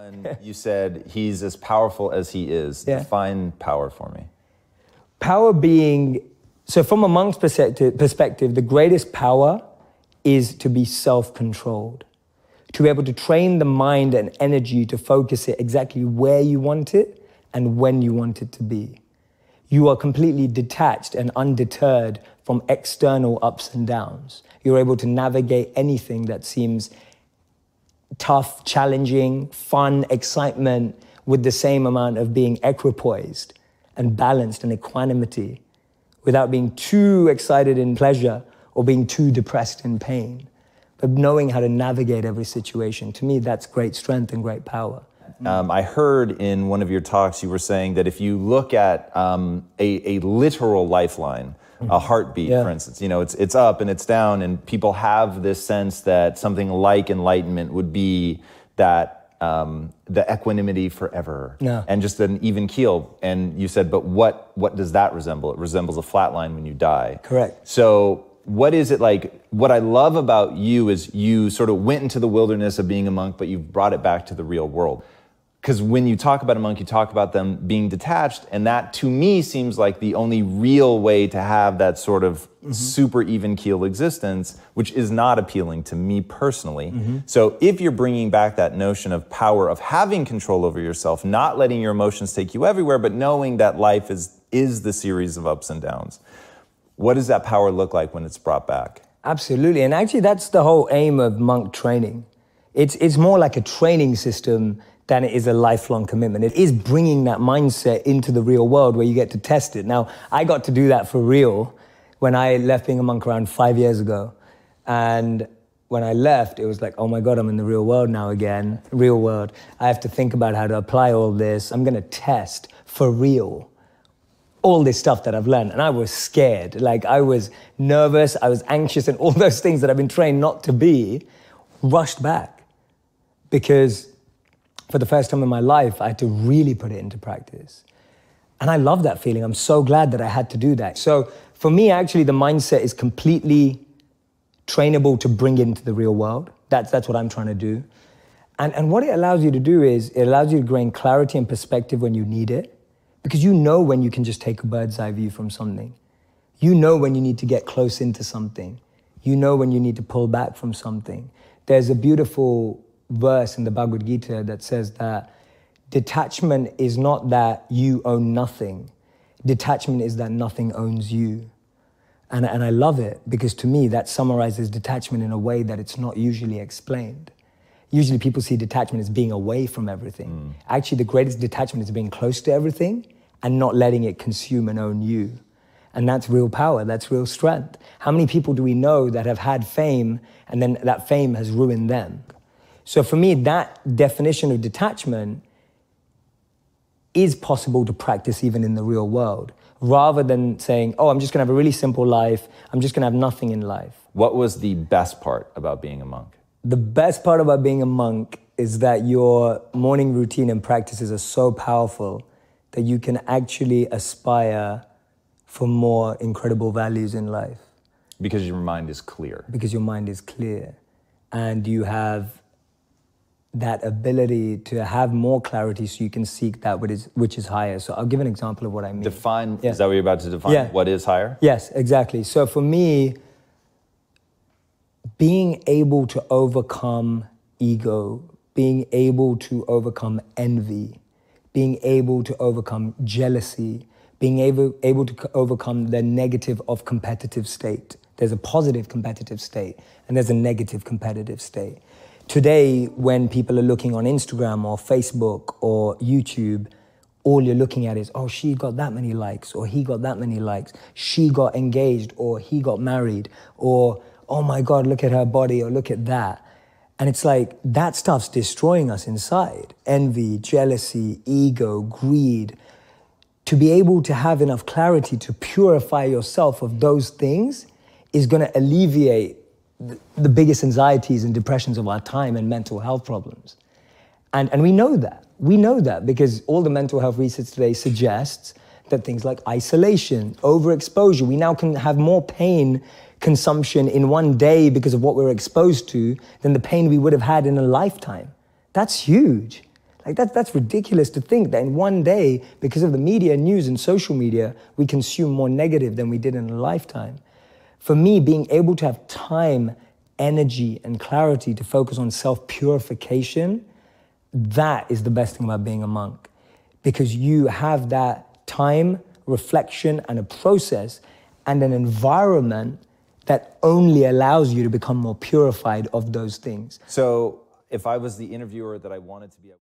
And you said he's as powerful as he is. Yeah. Define power for me. Power being, so from a monk's perspective, perspective, the greatest power is to be self controlled, to be able to train the mind and energy to focus it exactly where you want it and when you want it to be. You are completely detached and undeterred from external ups and downs. You're able to navigate anything that seems tough, challenging, fun, excitement with the same amount of being equipoised and balanced and equanimity without being too excited in pleasure or being too depressed in pain. But knowing how to navigate every situation, to me, that's great strength and great power. Um, I heard in one of your talks you were saying that if you look at um, a, a literal lifeline, a heartbeat, Yeah. for instance, you know, it's it's up and it's down, and people have this sense that something like enlightenment would be that um, the equanimity forever Yeah. and just an even keel. And you said, but what what does that resemble? It resembles a flat line when you die. Correct. So, what is it like? What I love about you is you sort of went into the wilderness of being a monk, but you've brought it back to the real world. Because when you talk about a monk, you talk about them being detached, and that to me seems like the only real way to have that sort of mm-hmm. super even keel existence, which is not appealing to me personally. Mm-hmm. So, if you're bringing back that notion of power of having control over yourself, not letting your emotions take you everywhere, but knowing that life is is the series of ups and downs, what does that power look like when it's brought back? Absolutely. And actually, that's the whole aim of monk training. It's, it's more like a training system than it is a lifelong commitment. It is bringing that mindset into the real world where you get to test it. Now, I got to do that for real when I left being a monk around five years ago. And when I left, it was like, oh my God, I'm in the real world now again. Real world. I have to think about how to apply all this. I'm going to test for real all this stuff that I've learned. And I was scared. Like I was nervous, I was anxious, and all those things that I've been trained not to be rushed back. Because for the first time in my life, I had to really put it into practice. And I love that feeling. I'm so glad that I had to do that. So for me, actually, the mindset is completely trainable to bring it into the real world. That's, that's what I'm trying to do. And, and what it allows you to do is it allows you to gain clarity and perspective when you need it, because you know when you can just take a bird's eye view from something. You know when you need to get close into something. You know when you need to pull back from something. There's a beautiful verse in the Bhagavad Gita that says that detachment is not that you own nothing, detachment is that nothing owns you. And, and I love it because to me, that summarizes detachment in a way that it's not usually explained. Usually, people see detachment as being away from everything. Mm. Actually, the greatest detachment is being close to everything and not letting it consume and own you. And that's real power, that's real strength. How many people do we know that have had fame and then that fame has ruined them? So, for me, that definition of detachment is possible to practice even in the real world rather than saying, oh, I'm just gonna have a really simple life, I'm just gonna have nothing in life. What was the best part about being a monk? The best part about being a monk is that your morning routine and practices are so powerful that you can actually aspire for more incredible values in life Because your mind is clear. because your mind is clear and you have that ability to have more clarity so you can seek that which is, which is higher. So I'll give an example of what I mean. Define, Yeah. is that what you're about to define? Yeah. What is higher? Yes, exactly. So for me, being able to overcome ego, being able to overcome envy, being able to overcome jealousy, being able, able to overcome the negative of competitive state. There's a positive competitive state and there's a negative competitive state. Today, when people are looking on Instagram or Facebook or YouTube, all you're looking at is, oh, she got that many likes, or he got that many likes, she got engaged, or he got married, or oh my God, look at her body, or look at that. And it's like that stuff's destroying us inside envy, jealousy, ego, greed. To be able to have enough clarity to purify yourself of those things is going to alleviate the biggest anxieties and depressions of our time and mental health problems. And, and we know that. We know that because all the mental health research today suggests that things like isolation, overexposure, we now can have more pain consumption in one day because of what we're exposed to than the pain we would have had in a lifetime. That's huge. Like that, that's ridiculous to think that in one day, because of the media, news, and social media, we consume more negative than we did in a lifetime. For me, being able to have time, energy, and clarity to focus on self purification, that is the best thing about being a monk. Because you have that time, reflection, and a process and an environment that only allows you to become more purified of those things. So if I was the interviewer that I wanted to be.